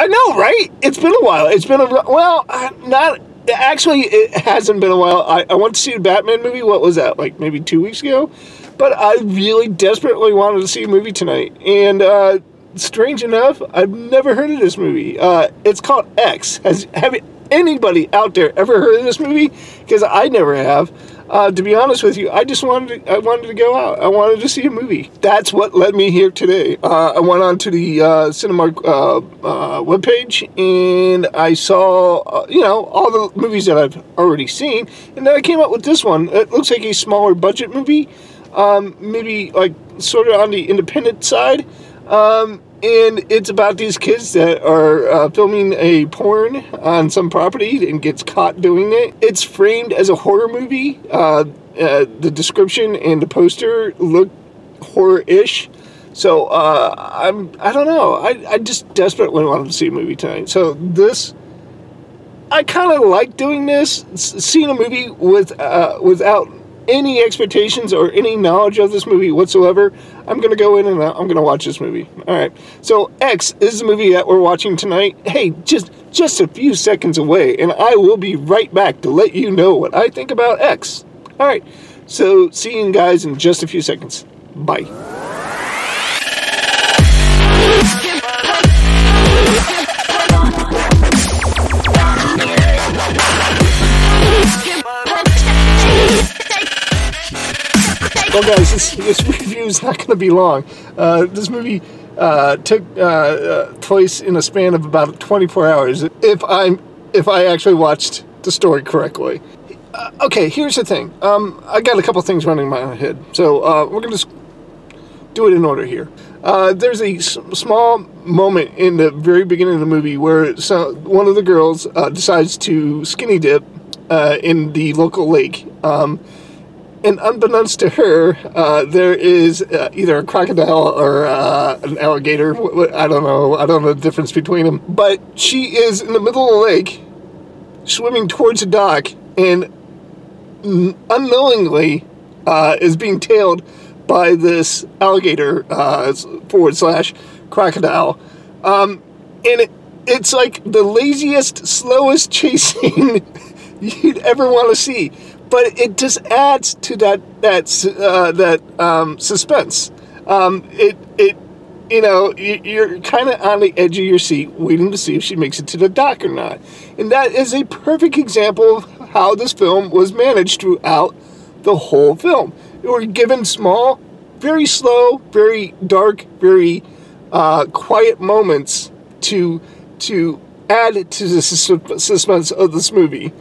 I know, right? It's been a while. It's been a well, uh, not actually. It hasn't been a while. I, I went to see the Batman movie. What was that? Like maybe two weeks ago. But I really desperately wanted to see a movie tonight, and uh, strange enough, I've never heard of this movie. Uh, it's called X. Has have anybody out there ever heard of this movie? Because I never have. Uh, to be honest with you, I just wanted to, I wanted to go out. I wanted to see a movie. That's what led me here today. Uh, I went on to the uh, Cinemark uh, uh, webpage and I saw, uh, you know, all the movies that I've already seen. And then I came up with this one. It looks like a smaller budget movie. Um, maybe like sort of on the independent side. Um, and it's about these kids that are uh, filming a porn on some property and gets caught doing it. It's framed as a horror movie. Uh, uh, the description and the poster look horror-ish. So uh, I'm I don't know. I, I just desperately wanted to see a movie tonight. So this I kind of like doing this, seeing a movie with uh, without any expectations or any knowledge of this movie whatsoever, I'm going to go in and uh, I'm going to watch this movie. All right. So X is the movie that we're watching tonight. Hey, just just a few seconds away, and I will be right back to let you know what I think about X. All right. So see you guys in just a few seconds. Bye. Well, guys, this, this review is not going to be long. Uh, this movie uh, took uh, uh, place in a span of about 24 hours, if I'm if I actually watched the story correctly. Uh, okay, here's the thing. Um, I got a couple things running in my head, so uh, we're going to do it in order here. there's a small moment in the very beginning of the movie where so, one of the girls decides to skinny dip in the local lake. Um, and unbeknownst to her, uh, there is uh, either a crocodile or uh, an alligator. I don't know. I don't know the difference between them. But she is in the middle of the lake, swimming towards the dock, and unknowingly uh, is being tailed by this alligator uh, forward slash crocodile. Um, and it, it's like the laziest, slowest chasing you'd ever want to see but it just adds to that that uh, that um, suspense. Um, it it you know you're kind of on the edge of your seat, waiting to see if she makes it to the dock or not, and that is a perfect example of how this film was managed throughout the whole film. We were given small, very slow, very dark, very uh, quiet moments to to add to the suspense of this movie.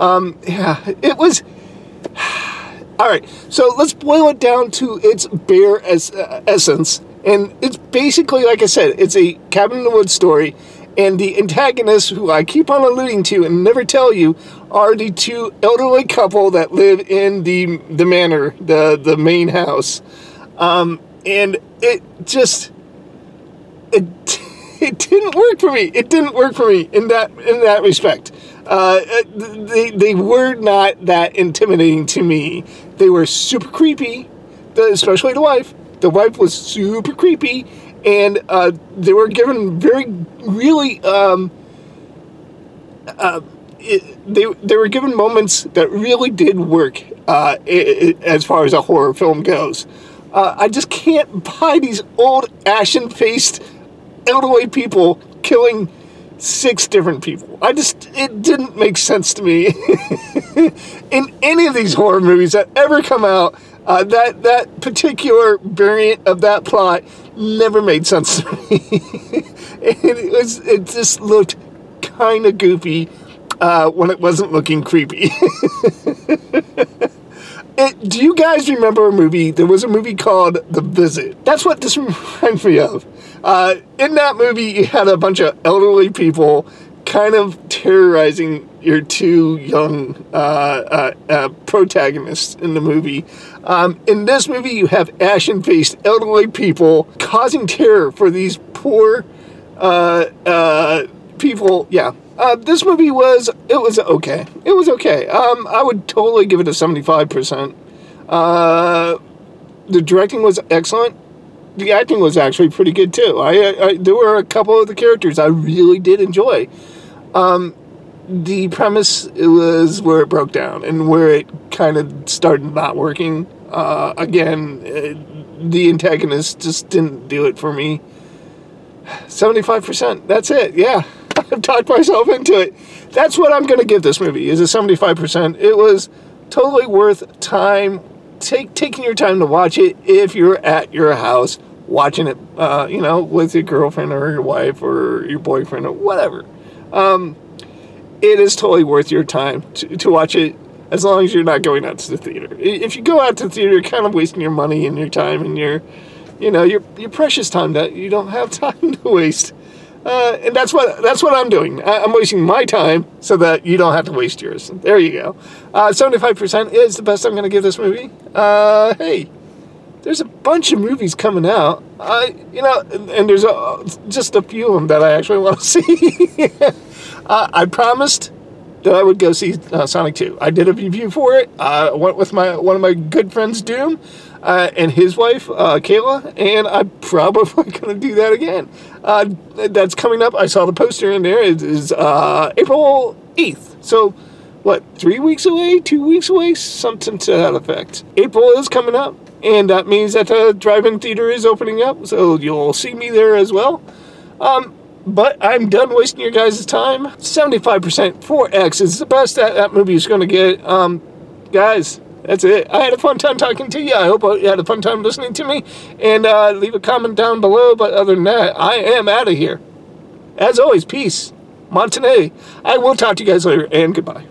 Um, yeah, it was. All right, so let's boil it down to its bare as, uh, essence. And it's basically, like I said, it's a cabin in the woods story. And the antagonists, who I keep on alluding to and never tell you, are the two elderly couple that live in the the manor, the the main house. Um, and it just it it didn't work for me. It didn't work for me in that in that respect. Uh, they, they were not that intimidating to me. They were super creepy, especially the wife. The wife was super creepy, and uh, they were given very, really, um, uh, it, they, they were given moments that really did work uh, it, it, as far as a horror film goes. Uh, I just can't buy these old ashen faced elderly people killing six different people. I just, it didn't make sense to me. In any of these horror movies that ever come out, uh, that, that particular variant of that plot never made sense to me. it, was, it just looked kind of goofy uh, when it wasn't looking creepy. It, do you guys remember a movie? There was a movie called The Visit. That's what this reminds me of. Uh, in that movie, you had a bunch of elderly people kind of terrorizing your two young uh, uh, uh protagonists in the movie. Um, in this movie, you have ashen faced elderly people causing terror for these poor uh, uh, people. Yeah. This movie was it was okay. It was okay. Um, I would totally give it a seventy five percent. The directing was excellent the acting was actually pretty good too. I, I there were a couple of the characters I really did enjoy. Um, the premise was where it broke down and where it kind of started not working. Uh, again, it, the antagonist just didn't do it for me. 75%. That's it. Yeah. I've talked myself into it. That's what I'm going to give this movie is a 75%. It was totally worth time take taking your time to watch it if you're at your house watching it uh, you know with your girlfriend or your wife or your boyfriend or whatever. Um, it is totally worth your time to, to watch it as long as you're not going out to the theater. If you go out to the theater, you're kind of wasting your money and your time and your, you know, your your precious time that you don't have time to waste. Uh, and that's what that's what I'm doing. I'm wasting my time so that you don't have to waste yours. There you go. Uh, 75% is the best I'm going to give this movie. Uh, hey, there's a bunch of movies coming out. I, you know, and there's a, just a few of them that I actually want to see. uh, I promised that I would go see uh, Sonic 2. I did a review for it. I went with my one of my good friends, Doom, uh, and his wife, uh, Kayla, and I'm probably going to do that again. Uh, that's coming up. I saw the poster in there. It is uh, April 8th. So, what, three weeks away? Two weeks away? Something to that effect. April is coming up, and that means that the drive-in theater is opening up, so you'll see me there as well. Um, but I'm done wasting your guys' time. 75% for X is the best that, that movie is going to get. Um, guys, that's it. I had a fun time talking to you. I hope you had a fun time listening to me. And uh, leave a comment down below. But other than that, I am out of here. As always, peace. Montenay. I will talk to you guys later, and goodbye.